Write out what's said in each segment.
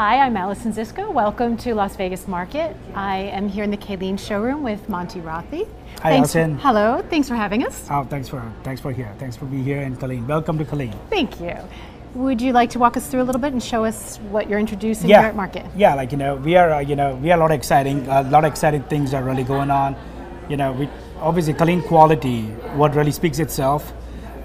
Hi, I'm Allison Zisco. Welcome to Las Vegas Market. I am here in the Kaleen showroom with Monty Rathi. Hi, thanks, Allison. Hello, thanks for having us. Oh, thanks for thanks for here. Thanks for being here in Kaleen. Welcome to Kaleen. Thank you. Would you like to walk us through a little bit and show us what you're introducing Yeah, here at Market? yeah. Like you know, we are uh, you know we are a lot of exciting a lot of exciting things are really going on. You know, we obviously Kaleen quality what really speaks itself.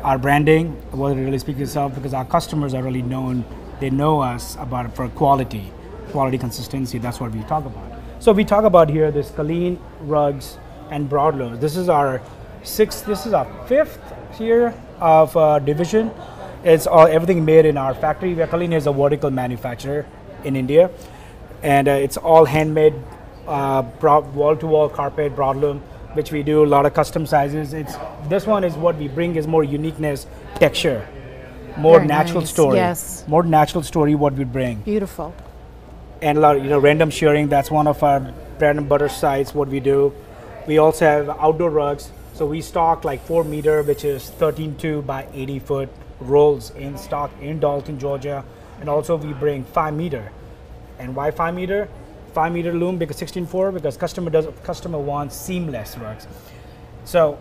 Our branding what really speaks itself because our customers are really known. They know us about for quality, quality consistency. That's what we talk about. So we talk about here this Kaleen rugs and broadlooms. This is our sixth. This is our fifth here of uh, division. It's all everything made in our factory. Are is a vertical manufacturer in India, and uh, it's all handmade, uh, wall to wall carpet broadloom, which we do a lot of custom sizes. It's this one is what we bring is more uniqueness, texture, more Very natural nice, story, yes. more natural story. What we bring Beautiful. and a lot, you know, random shearing. That's one of our bread and butter sites. What we do. We also have outdoor rugs. So we stock like four meter, which is 13.2 by 80 foot rolls in stock in Dalton, Georgia, and also we bring five meter. And why five meter? Five meter loom because 16.4 because customer does customer wants seamless rugs. So,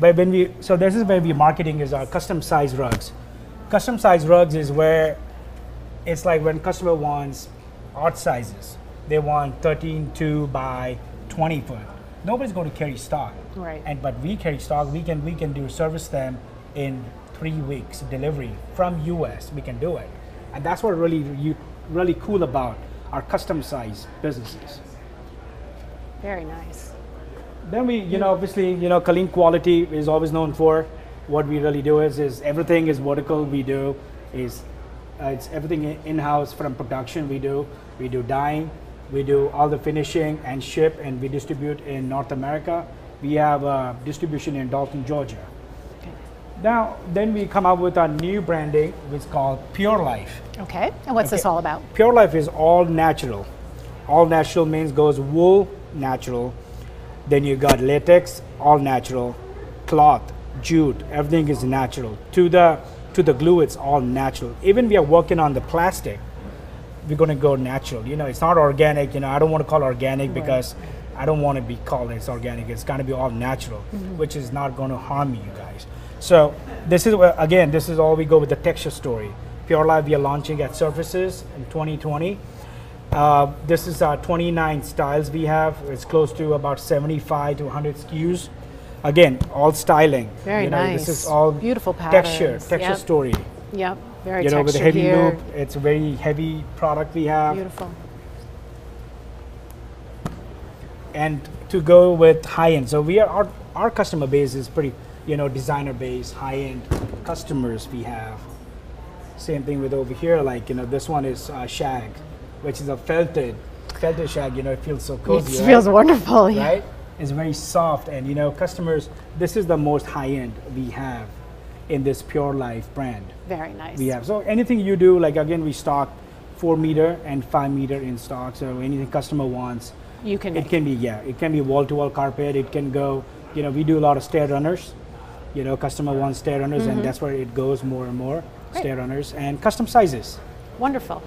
but when we so this is where we marketing is our custom size rugs. Custom size rugs is where it's like when customer wants odd sizes. They want 13 2 by 20 foot. Nobody's going to carry stock. Right. And but we carry stock. We can we can do service them in three weeks delivery from US. We can do it, and that's what really you really cool about our custom size businesses. Very nice. Then we, you know, obviously, you know, Kaleen quality is always known for. What we really do is, is everything is vertical. We do is, uh, it's everything in house from production. We do, we do dyeing, we do all the finishing and ship, and we distribute in North America. We have uh, distribution in Dalton, Georgia. Okay. Now, then we come up with our new branding, which is called Pure Life. Okay. And what's this all about? Pure Life is all natural. All natural means goes wool, natural. Then you got latex, all natural. Cloth, jute, everything is natural. To the to the glue, it's all natural. Even we are working on the plastic, we're gonna go natural. You know, it's not organic. You know, I don't want to call it organic because I don't want to be called it's organic. It's gonna be all natural, which is not going to harm you guys. So this is where, again, this is all we go with the texture story. Pure Life we are launching at Surfaces in 2020. Uh, this is our 29 styles we have. It's close to about 75 to 100 SKUs. Again, all styling. Very you know, This nice. is all Beautiful texture, patterns. texture Yep. story. Yep. Very You know, with the heavy here. loop, it's a very heavy product we have. Beautiful. and to go with high end. So we are our, our customer base is pretty, you know, designer base, high end customers we have. Same thing with over here, like you know, this one is uh, shag, which is a felted, felted shag. You know, it feels so It cozy, right? feels wonderful. Yeah. It's very soft, and you know, customers. This is the most high end we have in this Pure Life brand Very nice. we have. So anything you do, like again, we stock four meter and five meter in stock. So anything customer wants, You can it make. can be yeah, it can be wall to wall carpet. It can go, you know, we do a lot of stair runners. You know, customer wants stair runners, and that's where it goes more and more. Mm-hmm. Great. Stair runners and custom sizes. Wonderful.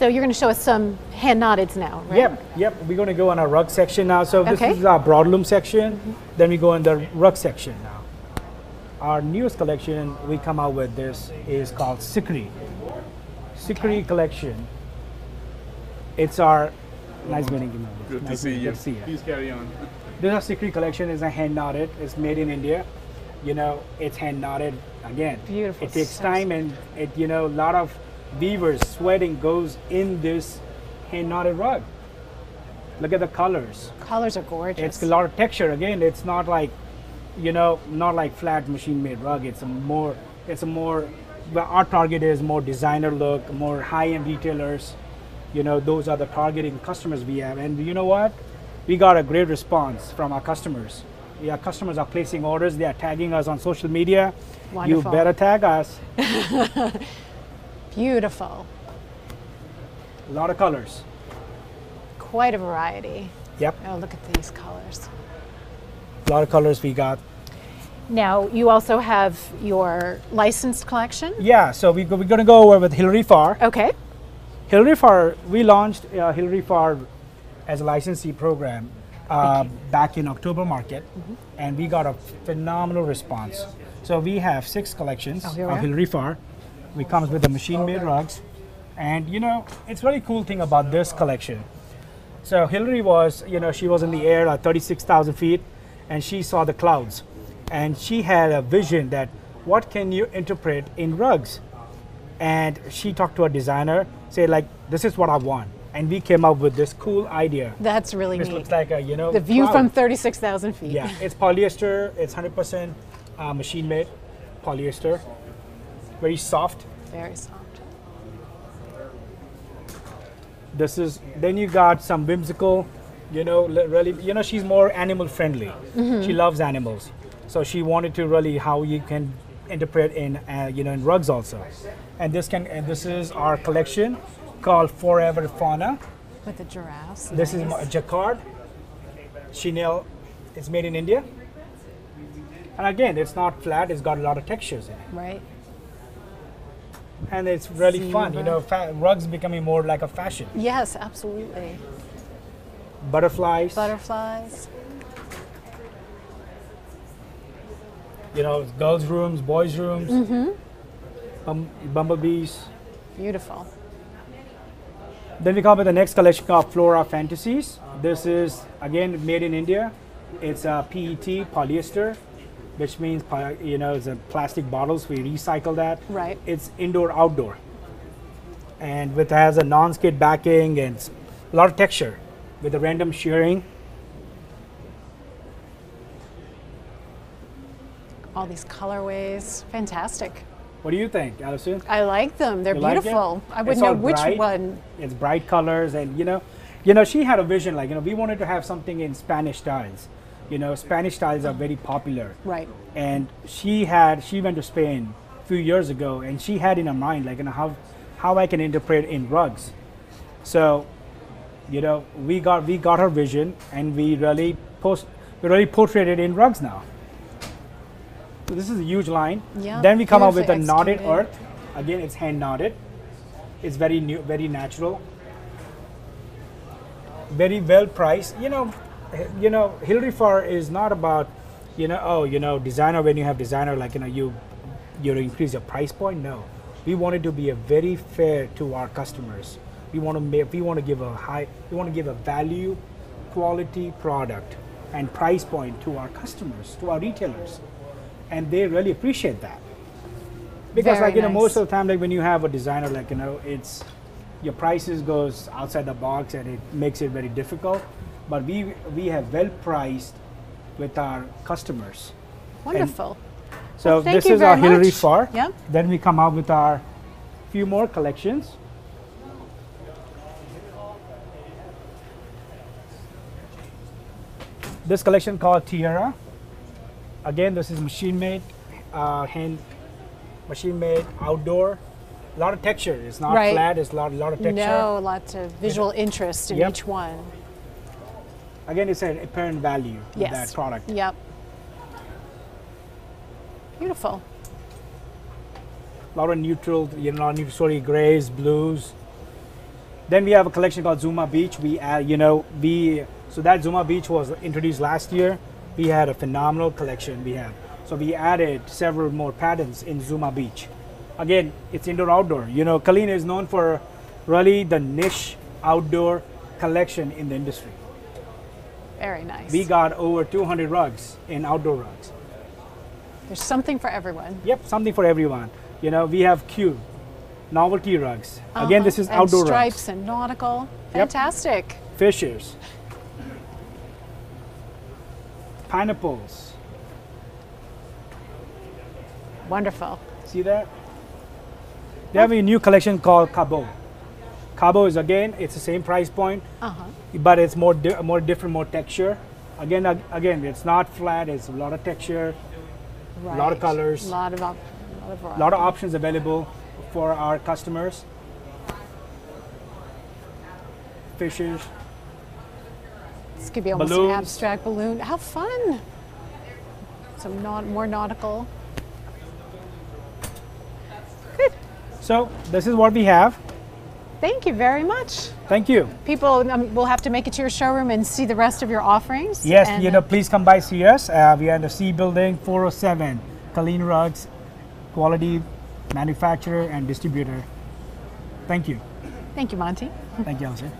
So you're going to show us some hand knotteds now, right? Yep, yep. We're going to go on our rug section now. So this Okay. is our broadloom section. Then we go in the rug section now. Our newest collection we come out with this is called Sikri. Sikri collection. It's our nice meeting you. Ma'am. Good nice to see meeting- you. Good to see you. Please carry on. This is Sikri collection is a hand knotted. It's made in India. You know, it's hand knotted again. Beautiful. It takes time and it you know a lot of weavers sweating goes in this hand knotted rug. Look at the colors. Colors are gorgeous. It's a lot of texture. Again, it's not like, you know, not like flat machine made rug. It's a more, it's a more, but our target is more designer look, more high end retailers. You know, those are the targeting customers we have. And you know what? We got a great response from our customers. Yeah, customers are placing orders. They are tagging us on social media. Wonderful. You better tag us. Beautiful. A lot of colors. Quite a variety. Yep, Oh, look at these colors. a lot of colors we got. Now, you also have your licensed collection. Yeah, so we go, we're going to go over with Hilary Farr. Okay. Hilary Farr, we launched uh, Hilary Farr as a licensee program uh, back in October market, Mm-hmm. and we got a phenomenal response. So we have six collections Oh, of are. Hilary Farr. We comes with the machine-made rugs, and you know it's really cool thing about this collection. So Hilary was, you know, she was in the air at 36,000 feet, and she saw the clouds, and she had a vision that what can you interpret in rugs, and she talked to a designer, say like, this is what I want, and we came up with this cool idea. That's really This neat. looks like a, you know, the view cloud. from 36,000 feet. Yeah, it's polyester. It's 100% uh, machine made polyester. Very soft. Very soft. This is then you got some whimsical, you know, really, you know, she's more animal friendly. She loves animals, so she wanted to really how you can interpret in, uh, you know, in rugs also. And this can, and this is our collection called Forever Fauna. With the giraffes. This is nice. a jacquard. Chenille. It's made in India. And again, it's not flat. It's got a lot of textures in it. Right. And it's really fun. You know, fa- rugs becoming more like a fashion. Yes, absolutely. Butterflies, Butterflies. you know, girls' rooms, boys' rooms, Mm-hmm. bum- bumblebees. Beautiful. Then we come with the next collection called Flora Fantasies. This is again made in India. It's a PET polyester, which means you know it's a plastic bottles. We recycle that. Right. It's indoor outdoor, and with has a non-skid backing and a lot of texture with the random shearing. All these colorways. Fantastic. What do you think, Alison? I like them. They're You like beautiful. I wouldn't know which bright. one. It's bright colors, and you know, you know, she had a vision like you know we wanted to have something in Spanish styles. You know, Spanish styles are very popular, Right. and she had she went to Spain a few years ago, and she had in her mind like you know how how I can interpret in rugs. So, you know, we got we got her vision, and we really post we really portrayed it in rugs now. So this is a huge line. Yeah, Then we come up with a knotted earth. Again, it's hand knotted. It's very new, very natural. Very well priced. You know, you know, Hilary Farr is not about, you know, oh, you know, designer. When you have designer, like you know, you, you increase your price point. No, we wanted to be a very fair to our customers. We want to make, we want to give a high, we want to give a value, quality product, and price point to our customers, to our retailers, and they really appreciate that because Very like you know most of the time like when you have a designer like you know it's your prices goes outside the box and it makes it very difficult but we we have well priced with our customers Wonderful. so Well, this is our very Hilary much. Farr. Yep. then we come out with our few more collections this collection called Tiara. Again, this is machine made, uh, hand machine made outdoor. A lot of texture. It's not Right. flat. It's a lot, lot of texture. No, lots of visual interest in Yep. each one. Again, it's an apparent value of Yes. that product. Yep. Beautiful. A lot of neutral, you know, neutral sorry, grays, blues. Then we have a collection called Zuma Beach. We add, you know, we so that Zuma Beach was introduced last year. We had a phenomenal collection. We have so we added several more patterns in Zuma Beach. Again, it's indoor outdoor. You know, Kalina is known for really the niche outdoor collection in the industry. Very nice. We got over 200 rugs in outdoor rugs. There's something for everyone. Yep, something for everyone. You know, we have Q, novelty rugs. Again, Uh-huh. this is and outdoor stripes rugs. and nautical. Yep. Fantastic. Fishers, pineapples. Wonderful. See that? They have a new collection called Cabo. Cabo is again, it's the same price point, Uh-huh. but it's more di- more different, more texture. Again, ag- again, it's not flat. It's a lot of texture, Right. lot of colors. A lot of, op- lot of a lot of options available for our customers. Fishers. This could be almost balloons. an abstract balloon. How fun! Some not more nautical. Good. So this is what we have. Thank you very much. Thank you. People um, will have to make it to your showroom and see the rest of your offerings. Yes, and, you know, uh, please come by see us. Uh, we are in the C building, 407, Kaleen Rugs, quality manufacturer and distributor. Thank you. Thank you, Monty. Thank you, Allison.